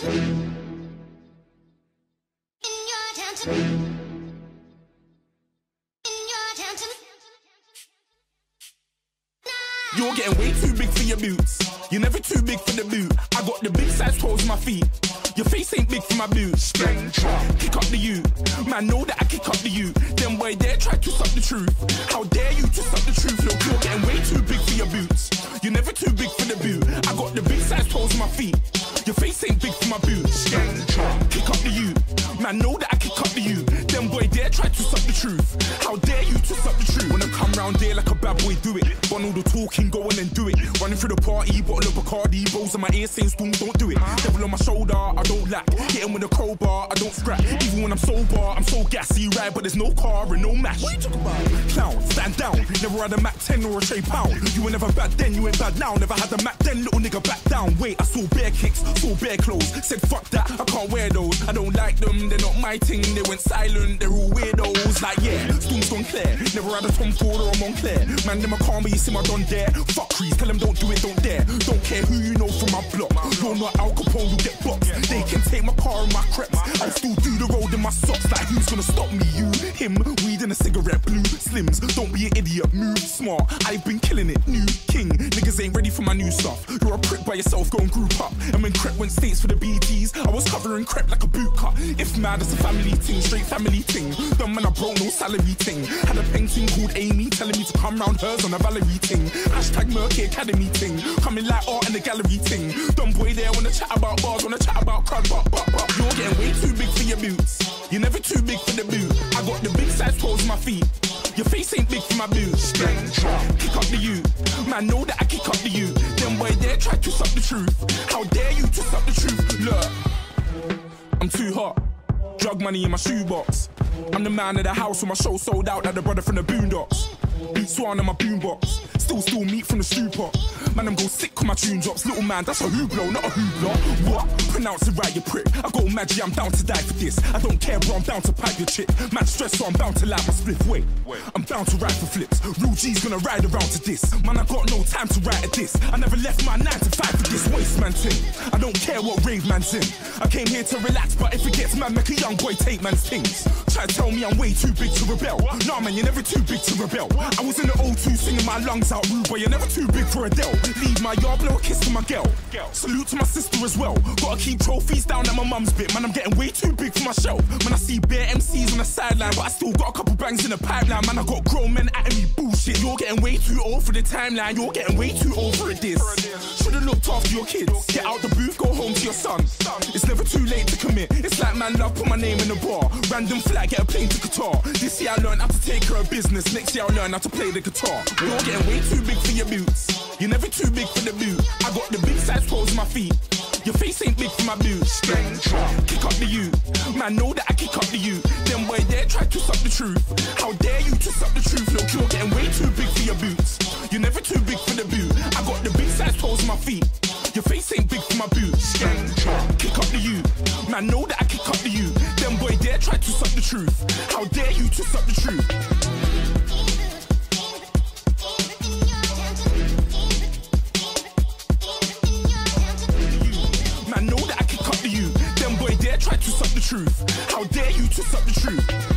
In your. You're getting way too big for your boots. You're never too big for the boot. I got the big size toes my feet. Your face ain't big for my boots. Kick up the you. Man, know that I kick up the you. Then boy, dare try to suck the truth. How dare you to suck the truth? Look, you're getting way too big for your boots. You're never too big for the boot. I got the big size toes my feet. For my boots. Kick up the you. Man, know that I kick up the you. Then dare try to suck the truth. How dare you to suck the truth? When I come round there like a bad boy, do it. Run all the talking, go on and do it. Running through the party, bottle of Bacardi, rolls in my ear saying, Storm, don't do it. Devil on my shoulder, I don't lack. Hitting with a crowbar, I don't scrap. Even when I'm sober, I'm so gassy, right? But there's no car and no match. What you talking about? Clown, stand down. Never had a Mac 10 or a Shay Pound. You were never bad then, you ain't bad now. Never had the Mac 10, little nigga back down. Wait, I saw bare kicks, saw bare clothes. Said fuck that, I can't wear those. I don't like them, they're not my thing. They went silent, they're all weirdos. Like yeah, Storm's gone clear. Never had a Tom Ford or a Moncler. Man, them a call me, you see my don dare. Fuck crease, tell them don't do it, don't dare. Don't care who you know from my block. You're not Al Capone, you get boxed. They can take my car and my creps. I'll still do the road in my socks. Like who's gonna stop me? You, him, weed and a cigarette, blue slims. Don't be an idiot, move smart. I've been Niggas ain't ready for my new stuff. You're a prick by yourself, go and group up. And when Krept went states for the BETs, I was covering Krept like a boot cut. If mad, it's a family thing, straight family thing. Dumb man, I broke no salary thing. Had a painting called Amy telling me to come round hers on a Valerie thing. Hashtag Merky Academy thing. Coming like art in the gallery thing. Dumb boy there wanna chat about bars, wanna chat about crud, but, but, but. You're getting way too big for your boots. You're never too big for the boot. I got the big size toes on my feet. Your face ain't big for my boots. Kick up the you. Man, know that the truth. How dare you to suck the truth? Look, I'm too hot. Drug money in my shoebox. I'm the man of the house when my show sold out like the brother from the Boondocks. Beat Swan in my boombox. Still steal meat from the stew. Man, I'm go sick when my tune drops. Little man, that's a hooplo, not a hoopla. What? Pronounce it right, you prick. I go magic, I'm down to die for this. I don't care, bro, I'm down to pipe your chick. Man, stress, so I'm bound to light my split. Wait, I'm bound to ride for flips. Real G's gonna ride around to this. Man, I got no time to write at this. I never left my 9 to 5 for this waste man thing. I don't care what rave man's in. I came here to relax, but if it gets mad, make a young boy take man's things. Try to tell me I'm way too big to rebel. Nah, man, you're never too big to rebel. I was in the O2 singing my lungs out rude, but you're never too big for Adele. Leave my yard, blow a kiss to my girl. Salute to my sister as well. Gotta keep trophies down at my mum's bit. Man, I'm getting way too big for my shelf. Man, I see bare MCs on the sideline, but I still got a couple bangs in the pipeline. Man, I got grown men at me bullshit. You're getting way too old for the timeline. You're getting way too old for diss. Should've looked after your kids. Get out the booth, go home to your son. It's never too late to commit. It's like man love, put my name in the bar. Random flat, get a plane to Qatar. This year I learned how to take care of business. Next year I'll learn how to play the guitar. You're getting way too big for your boots. You're never too big for the boot. I got the big size toes on my feet. Your face ain't big for my boots. Kick up the you. Man, know that I kick up the you. Then boy, dare try to suck the truth. How dare you to suck the truth? Look, you're getting way too big for your boots. You're never too big for the boot. I got the big size toes on my feet. Your face ain't big for my boots. Kick up the you. Man, know that Try to suck the truth. How dare you to suck the truth? Man, know that I kick up the you. Then boy, dare try to suck the truth. How dare you to suck the truth?